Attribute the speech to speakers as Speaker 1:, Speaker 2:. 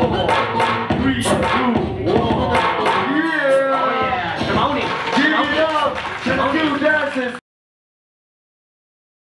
Speaker 1: Four, three,